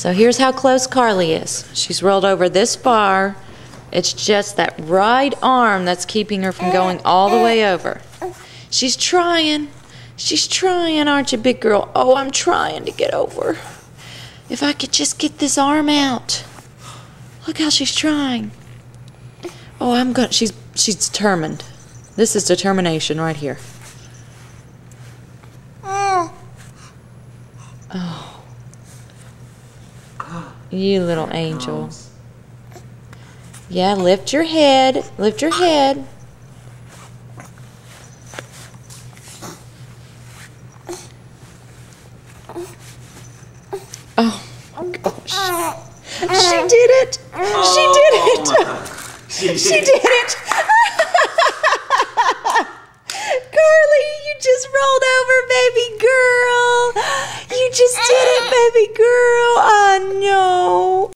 So here's how close Carly is. She's rolled over this far. It's just that right arm that's keeping her from going all the way over. She's trying. She's trying, aren't you, big girl? Oh, I'm trying to get over. If I could just get this arm out. Look how she's trying. Oh, I'm going to she's she's determined. This is determination right here. Oh. oh. You little angel. Yeah, lift your head. Lift your head. Oh, gosh. She did it. She oh did it. She did it. Carly, you just rolled over, baby girl. You just did it, baby girl.